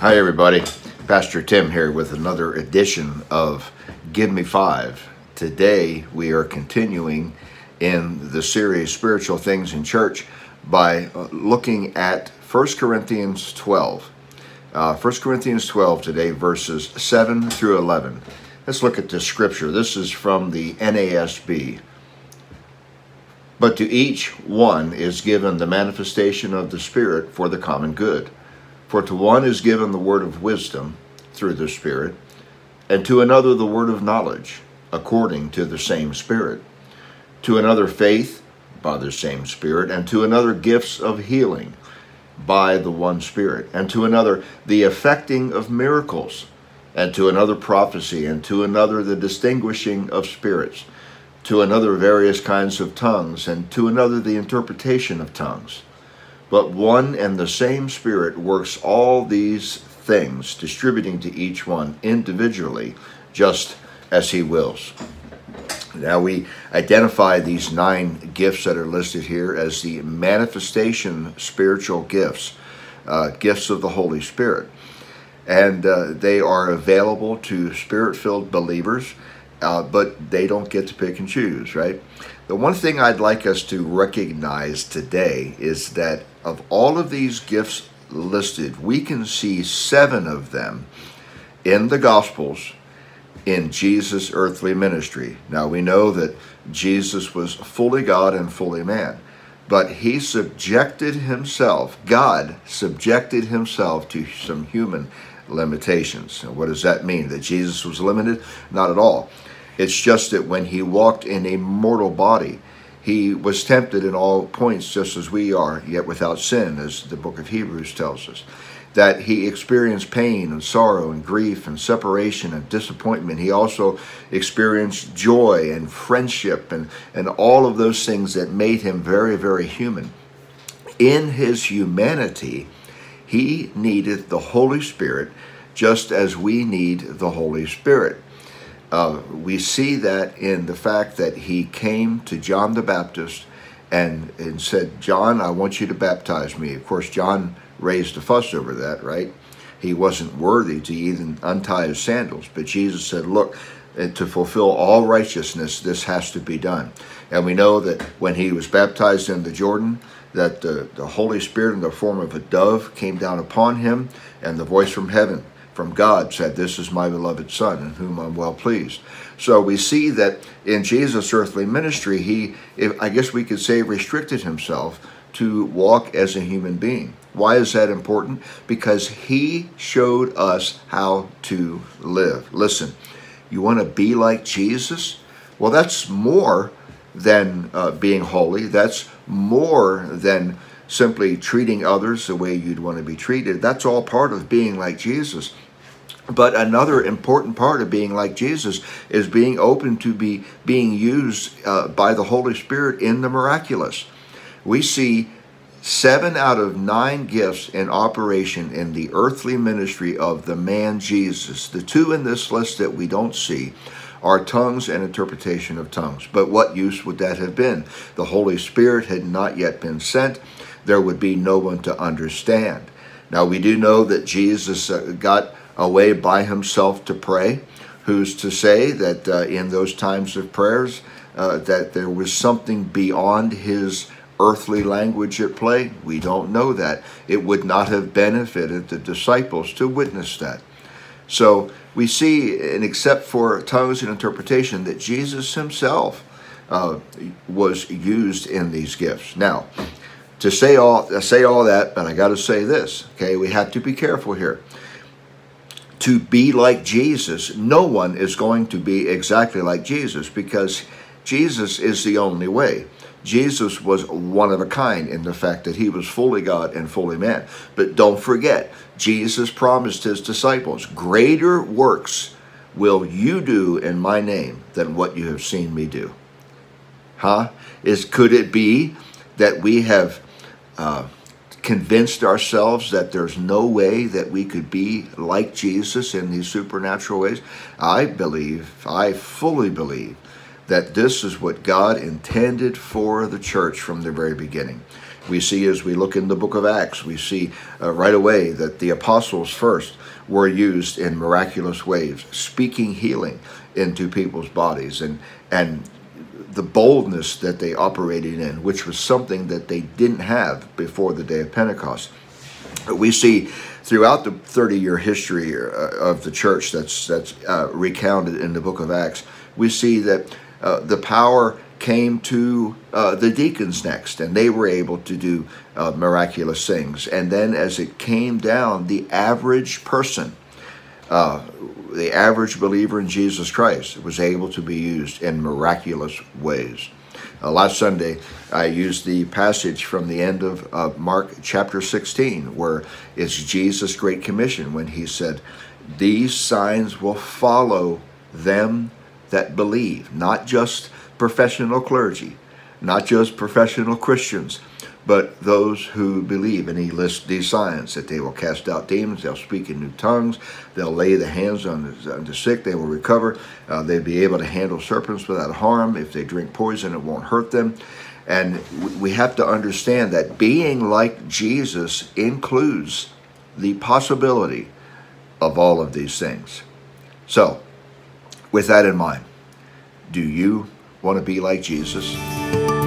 Hi, everybody. Pastor Tim here with another edition of Give Me Five. Today, we are continuing in the series Spiritual Things in Church by uh, looking at 1 Corinthians 12. Uh, 1 Corinthians 12 today, verses 7 through 11. Let's look at the scripture. This is from the NASB. But to each one is given the manifestation of the Spirit for the common good. For to one is given the word of wisdom through the Spirit, and to another the word of knowledge, according to the same Spirit. To another faith, by the same Spirit, and to another gifts of healing, by the one Spirit, and to another the effecting of miracles, and to another prophecy, and to another the distinguishing of spirits, to another various kinds of tongues, and to another the interpretation of tongues. But one and the same Spirit works all these things, distributing to each one individually, just as He wills. Now we identify these nine gifts that are listed here as the manifestation spiritual gifts, uh, gifts of the Holy Spirit. And uh, they are available to spirit filled believers, uh, but they don't get to pick and choose, right? The one thing I'd like us to recognize today is that of all of these gifts listed, we can see seven of them in the Gospels in Jesus' earthly ministry. Now we know that Jesus was fully God and fully man, but he subjected himself, God subjected himself to some human limitations. And what does that mean? That Jesus was limited? Not at all. It's just that when he walked in a mortal body, he was tempted in all points just as we are, yet without sin, as the book of Hebrews tells us. That he experienced pain and sorrow and grief and separation and disappointment. He also experienced joy and friendship and, and all of those things that made him very, very human. In his humanity, he needed the Holy Spirit just as we need the Holy Spirit. Uh, we see that in the fact that he came to John the Baptist and, and said, John, I want you to baptize me. Of course, John raised a fuss over that, right? He wasn't worthy to even untie his sandals. But Jesus said, Look, uh, to fulfill all righteousness, this has to be done. And we know that when he was baptized in the Jordan, that the, the Holy Spirit in the form of a dove came down upon him, and the voice from heaven from God said, This is my beloved Son, in whom I'm well pleased. So we see that in Jesus' earthly ministry, he, I guess we could say, restricted himself to walk as a human being. Why is that important? Because he showed us how to live. Listen, you want to be like Jesus? Well, that's more than uh, being holy. That's more than simply treating others the way you'd want to be treated. That's all part of being like Jesus. But another important part of being like Jesus is being open to be being used uh, by the Holy Spirit in the miraculous. We see seven out of nine gifts in operation in the earthly ministry of the man Jesus. The two in this list that we don't see are tongues and interpretation of tongues. But what use would that have been? The Holy Spirit had not yet been sent. There would be no one to understand. Now, we do know that Jesus uh, got away by himself to pray. Who's to say that uh, in those times of prayers uh, that there was something beyond his earthly language at play? We don't know that. It would not have benefited the disciples to witness that. So we see, and except for tongues and interpretation, that Jesus himself uh, was used in these gifts. Now, to say all say all that, but I got to say this. Okay, we have to be careful here. To be like Jesus, no one is going to be exactly like Jesus because Jesus is the only way. Jesus was one of a kind in the fact that he was fully God and fully man. But don't forget, Jesus promised his disciples, Greater works will you do in my name than what you have seen me do. Huh? Is could it be that we have uh, convinced ourselves that there's no way that we could be like Jesus in these supernatural ways? I believe, I fully believe that this is what God intended for the church from the very beginning. We see as we look in the book of Acts, we see uh, right away that the apostles first were used in miraculous ways, speaking healing into people's bodies and and the boldness that they operated in, which was something that they didn't have before the day of Pentecost. We see throughout the 30-year history uh, of the church that's that's uh, recounted in the book of Acts, we see that uh, the power came to uh, the deacons next, and they were able to do uh, miraculous things. And then, as it came down, the average person, uh, the average believer in Jesus Christ, was able to be used in miraculous ways. Uh, last Sunday, I used the passage from the end of uh, Mark chapter 16, where it's Jesus' great commission when he said, These signs will follow them that believe, not just professional clergy, not just professional Christians, but those who believe. And he lists these signs that they will cast out demons, they'll speak in new tongues, they'll lay the hands on the, on the sick, they will recover, uh, they'll be able to handle serpents without harm. If they drink poison, it won't hurt them. And we have to understand that being like Jesus includes the possibility of all of these things. So, with that in mind, do you want to be like Jesus?